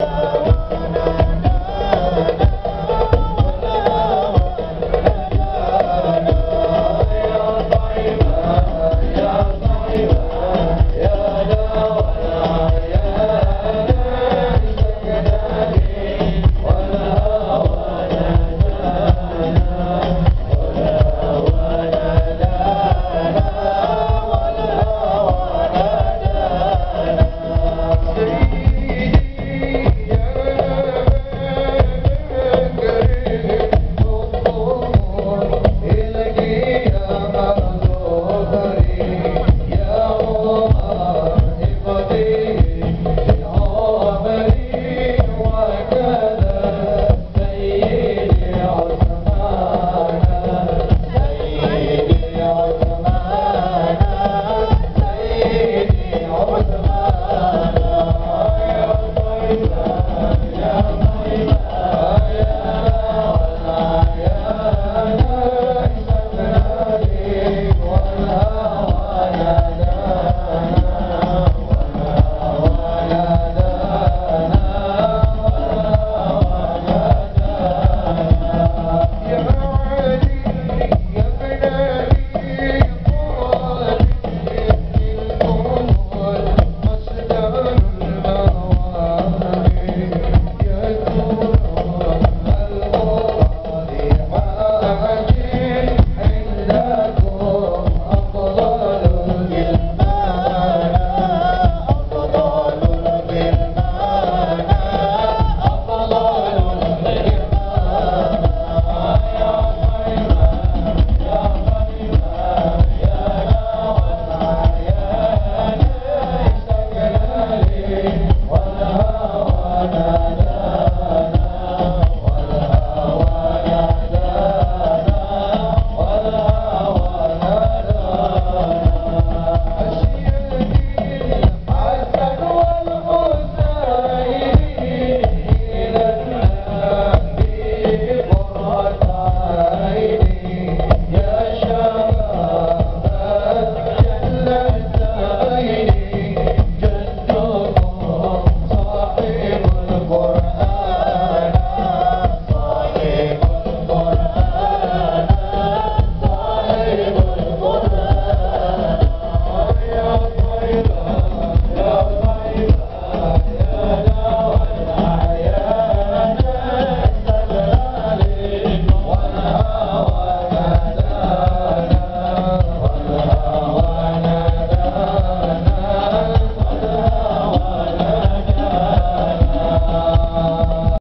Oh,